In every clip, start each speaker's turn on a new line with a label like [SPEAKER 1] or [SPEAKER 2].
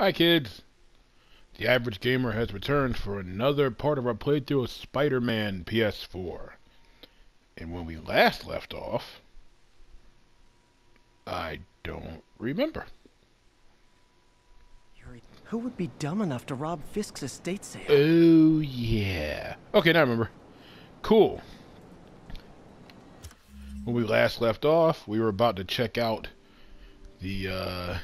[SPEAKER 1] Hi kids! The Average Gamer has returned for another part of our playthrough of Spider-Man PS4. And when we last left off, I don't remember.
[SPEAKER 2] Who would be dumb enough to rob Fisk's estate sale?
[SPEAKER 1] Oh yeah. Okay, now I remember. Cool. When we last left off, we were about to check out the uh,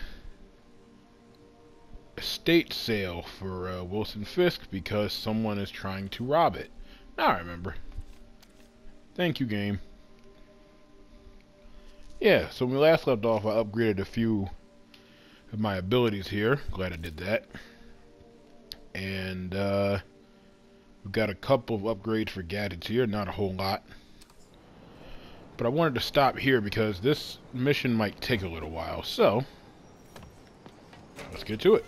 [SPEAKER 1] estate sale for uh, Wilson Fisk because someone is trying to rob it. Now I remember. Thank you, game. Yeah, so when we last left off, I upgraded a few of my abilities here. Glad I did that. And uh, we've got a couple of upgrades for gadgets here, not a whole lot. But I wanted to stop here because this mission might take a little while. So, let's get to it.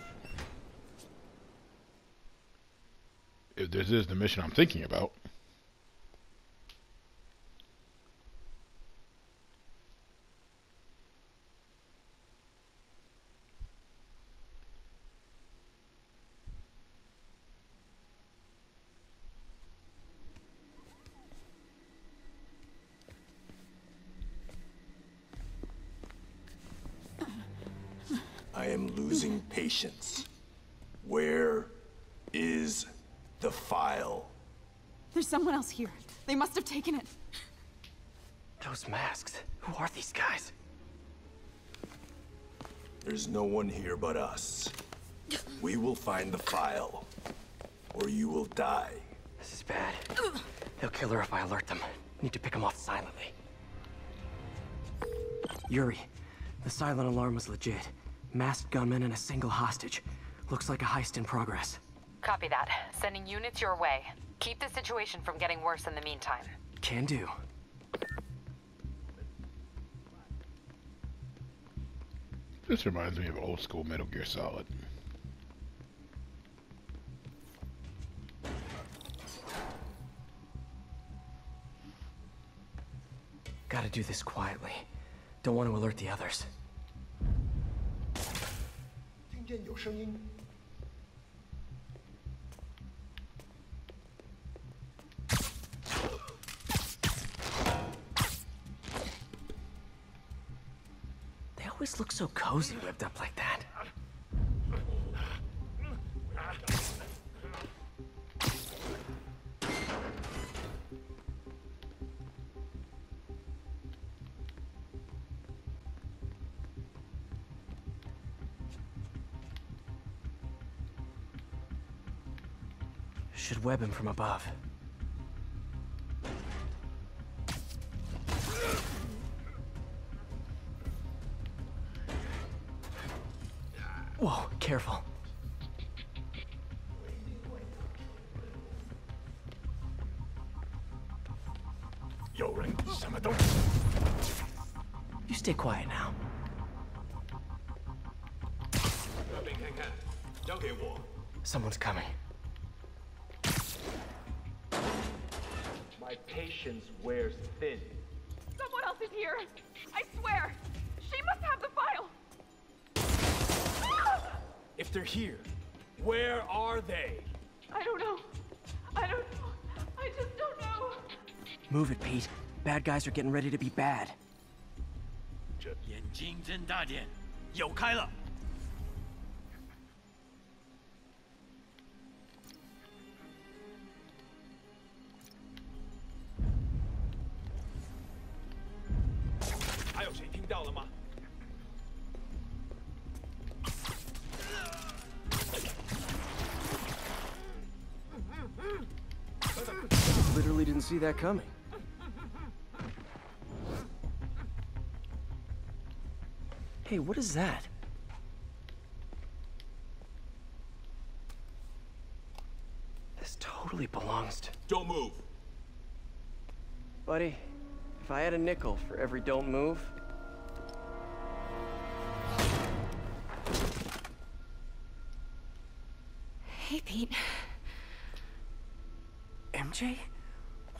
[SPEAKER 1] If this is the mission I'm thinking about.
[SPEAKER 3] I am losing patience. Where is the file?
[SPEAKER 4] There's someone else here. They must have taken it.
[SPEAKER 2] Those masks. Who are these guys?
[SPEAKER 3] There's no one here but us. We will find the file, or you will die.
[SPEAKER 2] This is bad. They'll kill her if I alert them. Need to pick them off silently. Yuri, the silent alarm was legit. Masked gunmen and a single hostage. Looks like a heist in progress.
[SPEAKER 5] Copy that. Sending units your way. Keep the situation from getting worse in the meantime.
[SPEAKER 2] Can do.
[SPEAKER 1] This reminds me of old school Metal Gear Solid.
[SPEAKER 2] Gotta do this quietly. Don't want to alert the others. Always look so cozy webbed up like that. Should web him from above. careful. You stay quiet now. Someone's coming.
[SPEAKER 6] My patience wears thin.
[SPEAKER 4] Someone else is here. I
[SPEAKER 6] If they're here, where are they?
[SPEAKER 4] I don't know. I don't know. I just don't know.
[SPEAKER 2] Move it, Pete. Bad guys are getting ready to be bad.
[SPEAKER 6] 眼睛睁大点，有开了。
[SPEAKER 2] See that coming. Hey, what is that? This totally belongs to...
[SPEAKER 3] Don't move.
[SPEAKER 2] Buddy, if I had a nickel for every don't move...
[SPEAKER 4] Hey, Pete.
[SPEAKER 2] MJ?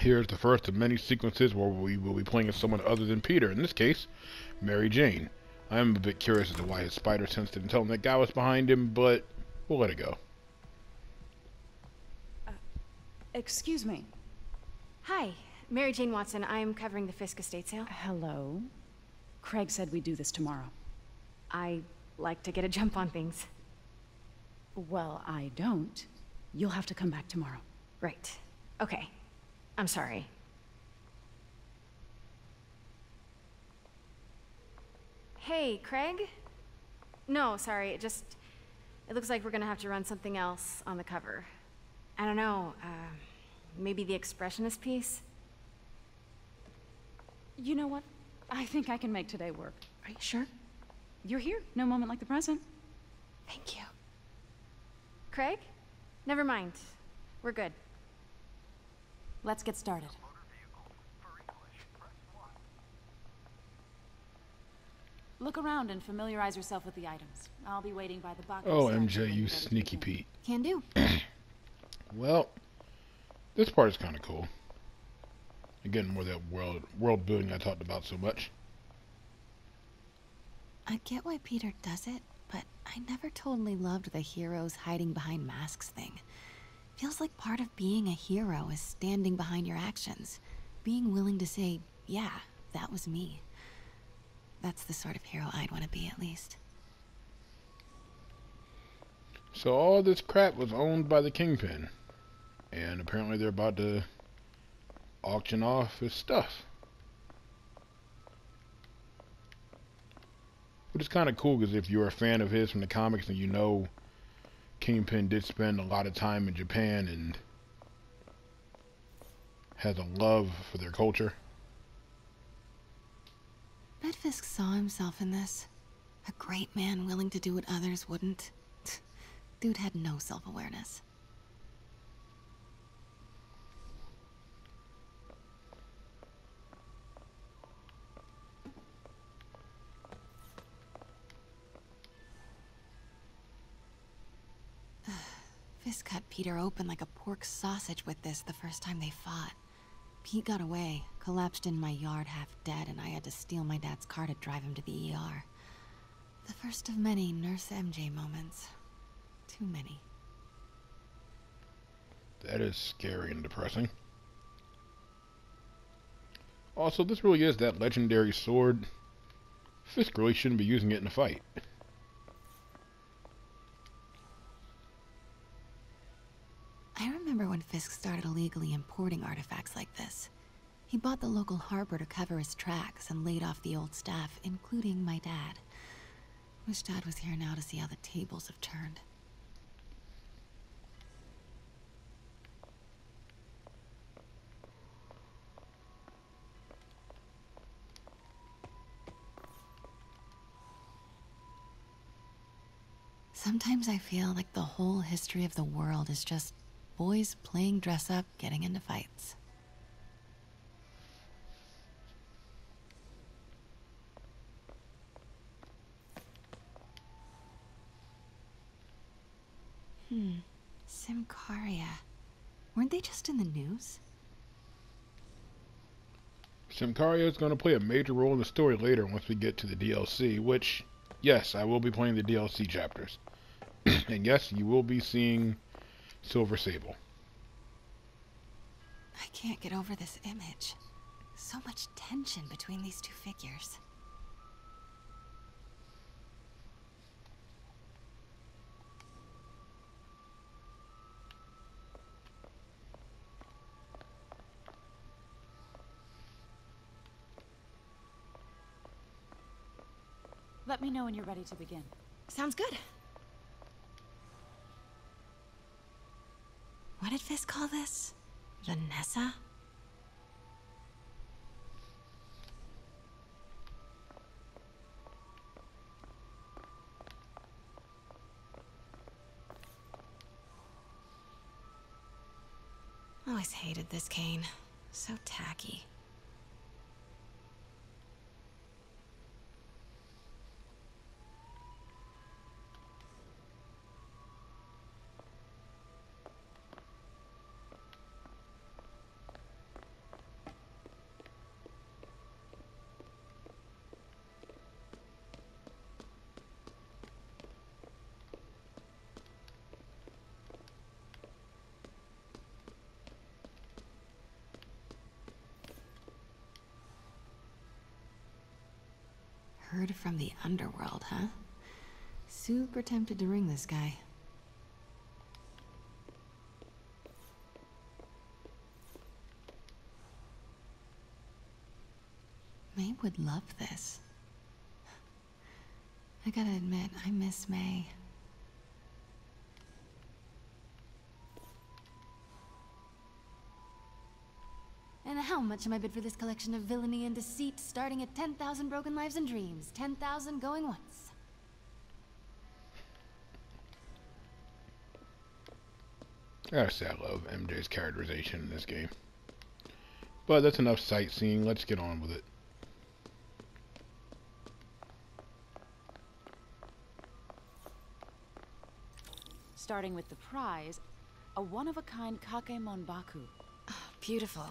[SPEAKER 1] here's the first of many sequences where we will be playing as someone other than Peter. In this case, Mary Jane. I am a bit curious as to why his spider sense didn't tell him that guy was behind him, but we'll let it go.
[SPEAKER 7] Uh, excuse me.
[SPEAKER 8] Hi, Mary Jane Watson. I'm covering the Fisk estate sale.
[SPEAKER 7] Hello. Craig said we'd do this tomorrow.
[SPEAKER 8] I like to get a jump on things.
[SPEAKER 7] Well, I don't. You'll have to come back tomorrow.
[SPEAKER 8] Right. Okay. I'm sorry. Hey, Craig? No, sorry, it just... It looks like we're gonna have to run something else on the cover. I don't know, uh, maybe the expressionist piece?
[SPEAKER 7] You know what? I think I can make today work.
[SPEAKER 8] Are you sure?
[SPEAKER 7] You're here. No moment like the present.
[SPEAKER 8] Thank you. Craig? Never mind. We're good.
[SPEAKER 7] Let's get started. Look around and familiarize yourself with the items. I'll be waiting by the box.
[SPEAKER 1] Oh, MJ, you sneaky Pete.
[SPEAKER 8] Can do.
[SPEAKER 1] Well, this part is kind of cool. Again, more that world world building I talked about so much.
[SPEAKER 9] I get why Peter does it, but I never totally loved the heroes hiding behind masks thing. Feels like part of being a hero is standing behind your actions, being willing to say, yeah, that was me. That's the sort of hero I'd want to be, at least.
[SPEAKER 1] So all this crap was owned by the Kingpin. And apparently they're about to auction off his stuff. Which is kind of cool because if you're a fan of his from the comics and you know Kingpin did spend a lot of time in Japan and has a love for their culture.
[SPEAKER 9] Bet Fisk saw himself in this. A great man willing to do what others wouldn't. Dude had no self-awareness. Fisk cut Peter open like a pork sausage with this the first time they fought. Pete got away, collapsed in my yard half dead, and I had to steal my dad's car to drive him to the ER. The first of many Nurse MJ moments. Too many.
[SPEAKER 1] That is scary and depressing. Also, this really is that legendary sword. Fisk really shouldn't be using it in a fight.
[SPEAKER 9] I remember when Fisk started illegally importing artifacts like this. He bought the local harbor to cover his tracks and laid off the old staff, including my dad. Wish Dad was here now to see how the tables have turned. Sometimes I feel like the whole history of the world is just boys playing dress up, getting into fights. Hmm. Symkaria. Weren't they just in the news?
[SPEAKER 1] Symkaria is going to play a major role in the story later once we get to the DLC, which, yes, I will be playing the DLC chapters. and yes, you will be seeing Silver Sable.
[SPEAKER 9] I can't get over this image. So much tension between these two figures.
[SPEAKER 7] Let me know when you're ready to begin.
[SPEAKER 8] Sounds good.
[SPEAKER 9] What did Fisk call this? Vanessa? Always hated this cane. So tacky. From the underworld, huh? Super tempted to ring this guy. May would love this. I gotta admit, I miss May. And how much am I bid for this collection of villainy and deceit, starting at 10,000 broken lives and dreams, 10,000 going once?
[SPEAKER 1] I gotta say, I love MJ's characterization in this game. But that's enough sightseeing. Let's get on with it.
[SPEAKER 7] Starting with the prize, a one-of-a-kind Kakemon Baku.
[SPEAKER 8] Oh, beautiful.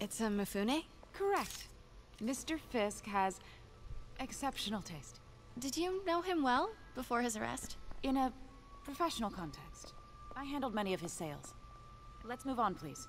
[SPEAKER 8] It's a Mifune?
[SPEAKER 7] Correct. Mr. Fisk has exceptional taste.
[SPEAKER 8] Did you know him well before his arrest?
[SPEAKER 7] In a professional context. I handled many of his sales. Let's move on, please.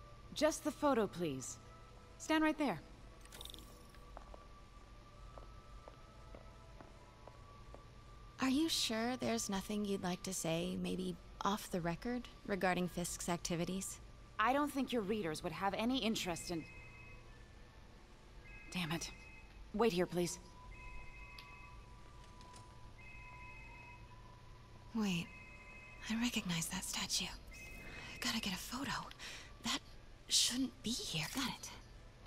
[SPEAKER 7] Just the photo, please. Stand right there.
[SPEAKER 8] Are you sure there's nothing you'd like to say, maybe off the record, regarding Fisk's activities?
[SPEAKER 7] I don't think your readers would have any interest in... Damn it. Wait here, please.
[SPEAKER 9] Wait, I recognize that statue. I gotta get a photo. That shouldn't be here. Got it.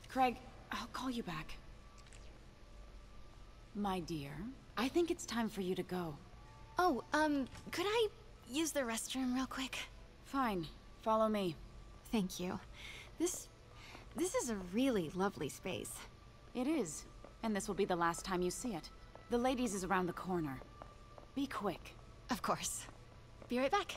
[SPEAKER 7] Craig, I'll call you back. My dear, I think it's time for you to go.
[SPEAKER 8] Oh, um, could I use the restroom real quick?
[SPEAKER 7] Fine. Follow me.
[SPEAKER 8] Thank you. This... this is a really lovely space.
[SPEAKER 7] It is. And this will be the last time you see it. The ladies is around the corner. Be quick.
[SPEAKER 8] Of course. Be right back.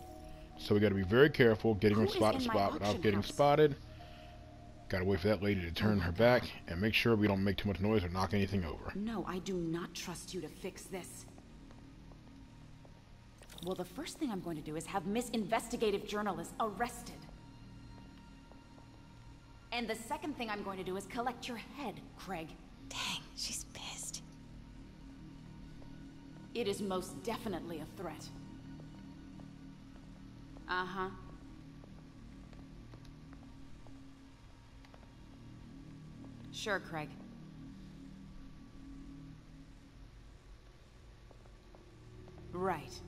[SPEAKER 1] So we got to be very careful getting
[SPEAKER 7] Who
[SPEAKER 1] from spot to spot without getting
[SPEAKER 7] house?
[SPEAKER 1] spotted. Got to wait for that lady to turn her back and make sure we don't make too much noise or knock anything over.
[SPEAKER 7] no, I do not trust you to fix this. Well, the first thing I'm going to do is have Miss Investigative Journalist arrested. And the second thing I'm going to do is collect your head, Craig.
[SPEAKER 9] Dang, she's pissed.
[SPEAKER 7] It is most definitely a threat. Uh-huh. Sure, Craig. Right.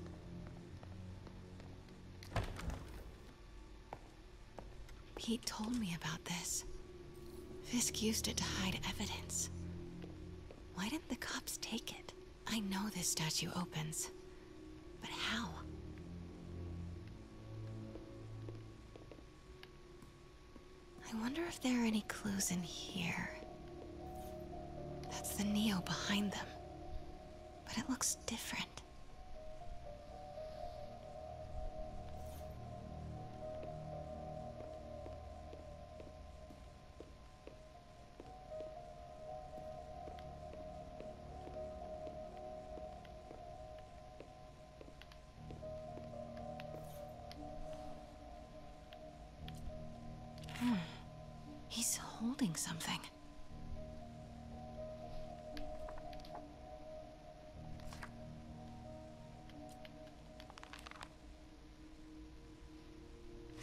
[SPEAKER 9] Pete told me about this. Fisk used it to hide evidence. Why didn't the cops take it? I know this statue opens. But how? I wonder if there are any clues in here. That's the Nio behind them. But it looks different.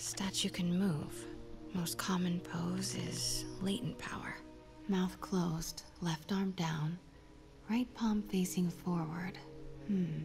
[SPEAKER 9] Statue can move. Most common pose is latent power. Mouth closed, left arm down, right palm facing forward. Hmm.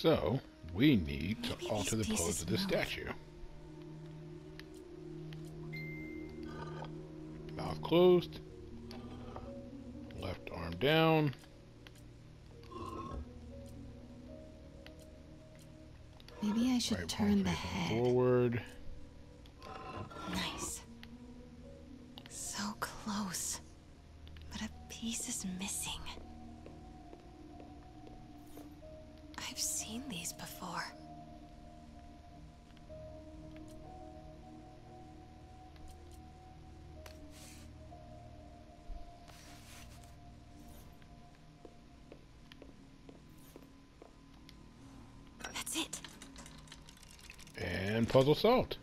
[SPEAKER 1] So, we need to
[SPEAKER 9] Maybe
[SPEAKER 1] alter the pose of the statue. Mouth closed. Left arm down.
[SPEAKER 9] Maybe I should
[SPEAKER 1] Right
[SPEAKER 9] turn the head.
[SPEAKER 1] Forward.
[SPEAKER 9] Nice. So close. But a piece is missing. Seen these before. That's it.
[SPEAKER 1] And puzzle solved.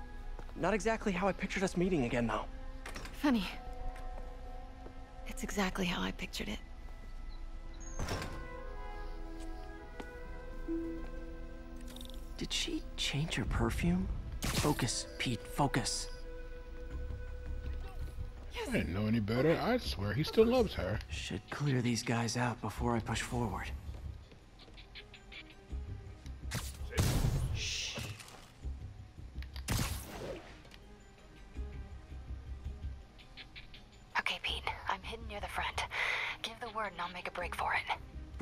[SPEAKER 2] Not exactly how I pictured us meeting again, though.
[SPEAKER 8] Funny. It's exactly how I pictured it.
[SPEAKER 2] Did she change her perfume? Focus, Pete, focus.
[SPEAKER 1] I didn't know any better. I swear he still loves her.
[SPEAKER 2] Should clear these guys out before I push forward.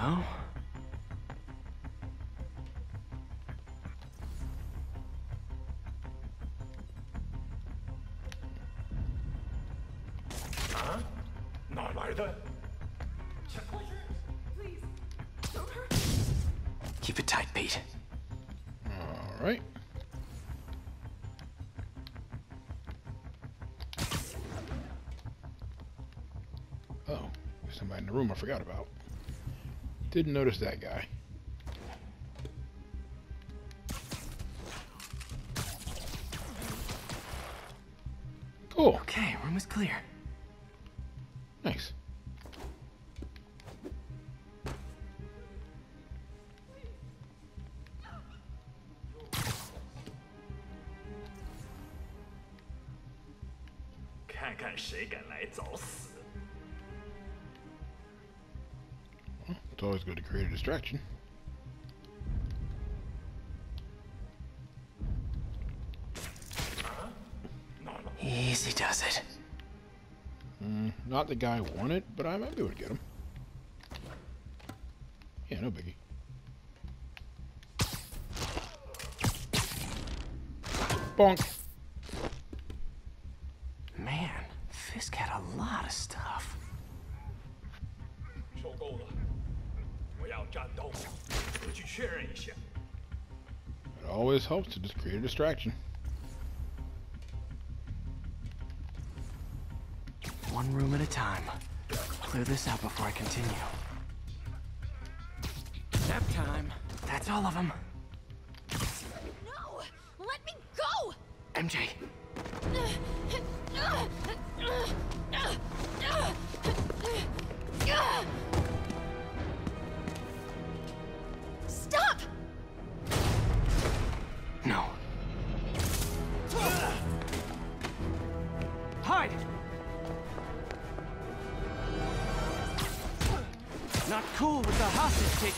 [SPEAKER 2] go.
[SPEAKER 3] Huh? Not either.
[SPEAKER 2] Keep it tight, Pete.
[SPEAKER 1] All right. Oh, there's somebody in the room I forgot about. Didn't notice that guy. Cool.
[SPEAKER 2] Okay, room is clear.
[SPEAKER 1] Nice.
[SPEAKER 3] 看
[SPEAKER 1] It's always good to create a distraction.
[SPEAKER 2] Easy does it.
[SPEAKER 1] Mm, not the guy I wanted, but I might be able to get him. Yeah, no biggie. Bonk. Always helps to just create a distraction.
[SPEAKER 2] One room at a time. Clear this out before I continue. Nap time. That's all of them.
[SPEAKER 10] No! Let me go!
[SPEAKER 2] MJ,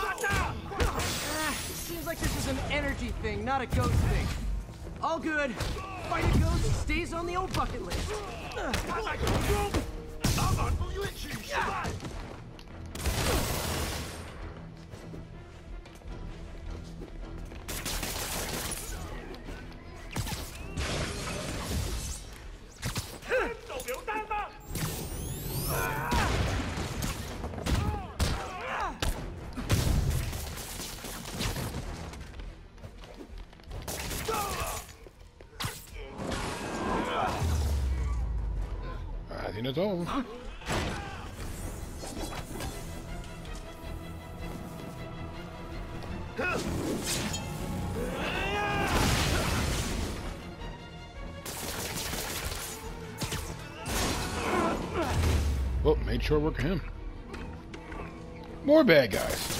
[SPEAKER 2] Ah, seems like this is an energy thing, not a ghost thing. All good. Fight a ghost stays on the old bucket list.
[SPEAKER 1] Ah. Think that's all. Well, made short work of him. More bad guys.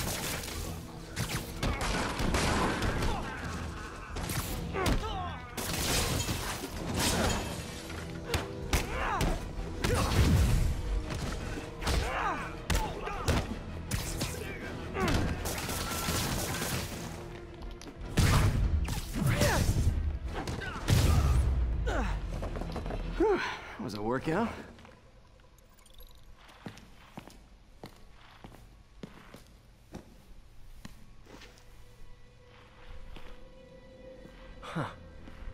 [SPEAKER 2] Huh.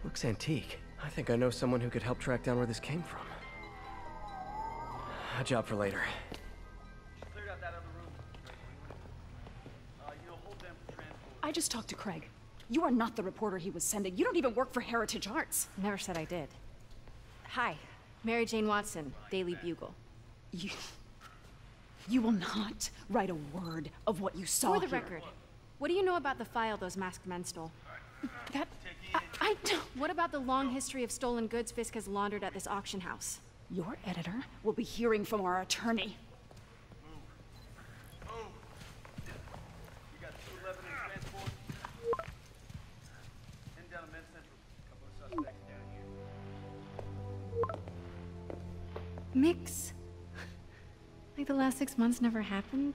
[SPEAKER 2] Looks antique. I think I know someone who could help track down where this came from. A job for later.
[SPEAKER 11] I just talked to Craig.
[SPEAKER 7] You are not the reporter he was sending. You don't even work for Heritage Arts.
[SPEAKER 12] Never said I did. Hi, Mary Jane Watson, Daily Bugle.
[SPEAKER 7] You... You will not write a word of what you saw
[SPEAKER 12] For the
[SPEAKER 7] here.
[SPEAKER 12] record, what do you know about the file those masked men stole?
[SPEAKER 7] That... I, I don't...
[SPEAKER 12] What about the long history of stolen goods Fisk has laundered at this auction house?
[SPEAKER 7] Your editor will be hearing from our attorney.
[SPEAKER 12] Mix? Like the last six months never happened?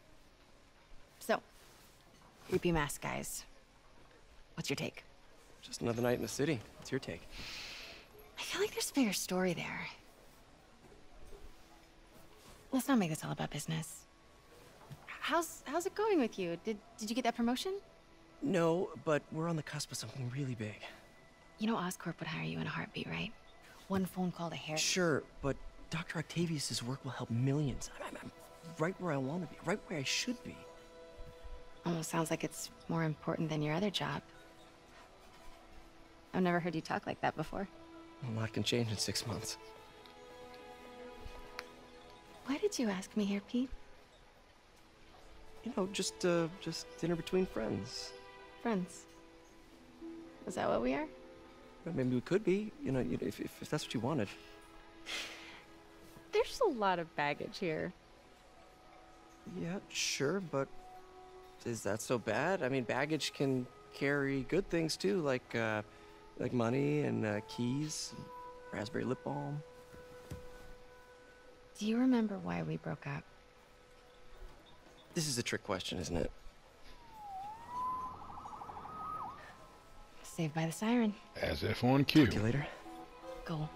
[SPEAKER 8] Creepy mask guys. What's your take?
[SPEAKER 2] Just another night in the city. What's your take?
[SPEAKER 8] I feel like there's a bigger story there. Let's not make this all about business. How's how's it going with you? Did did you get that promotion?
[SPEAKER 2] No, but we're on the cusp of something really big.
[SPEAKER 8] You know Oscorp would hire you in a heartbeat, right? One phone call to Harry.
[SPEAKER 2] Sure, but Dr. Octavius's work will help millions. I'm, I'm right where I want to be, right where I should be.
[SPEAKER 8] Almost sounds like it's more important than your other job. I've never heard you talk like that before.
[SPEAKER 2] A lot can change in six months.
[SPEAKER 8] Why did you ask me here, Pete?
[SPEAKER 2] You know, just uh, just dinner between friends.
[SPEAKER 8] Friends. Is that what we are?
[SPEAKER 2] Well, Maybe we could be. You know, if, if, if that's what you wanted.
[SPEAKER 13] There's a lot of baggage here.
[SPEAKER 2] Yeah, sure, but is that so bad? I mean, baggage can carry good things too, like uh, like money and uh, keys, and raspberry lip balm.
[SPEAKER 8] Do you remember why we broke up?
[SPEAKER 2] This is a trick question, isn't it?
[SPEAKER 8] Saved by the siren.
[SPEAKER 1] As if on cue.
[SPEAKER 2] See you later.
[SPEAKER 8] Go.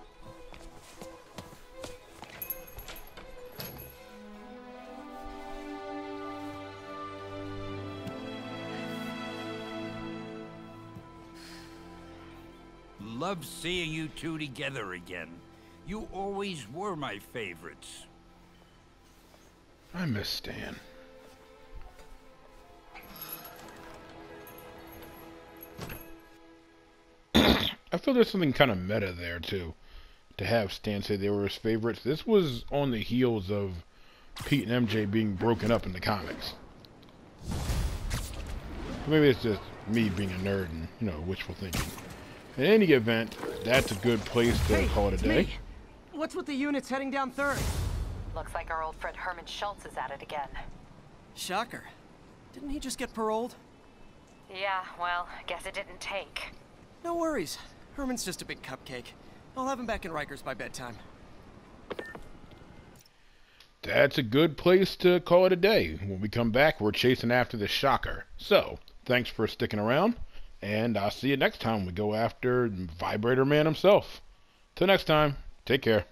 [SPEAKER 14] Love seeing you two together again. You always were my favorites.
[SPEAKER 1] I miss Stan. I feel there's something kind of meta there too, to have Stan say they were his favorites. This was on the heels of Pete and MJ being broken up in the comics. Maybe it's just me being a nerd and you know wishful thinking. In any event, that's a good place to
[SPEAKER 15] Hey,
[SPEAKER 1] call it a day.
[SPEAKER 15] me. What's with the units heading down third?
[SPEAKER 5] Looks like our old friend Herman Schultz is at it again.
[SPEAKER 15] Shocker. Didn't he just get paroled?
[SPEAKER 5] Yeah, well, guess it didn't take.
[SPEAKER 15] No worries. Herman's just a big cupcake. I'll have him back in Rikers by bedtime.
[SPEAKER 1] That's a good place to call it a day. When we come back, we're chasing after the shocker. So, thanks for sticking around, and I'll see you next time we go after Vibrator Man himself. Till next time, take care.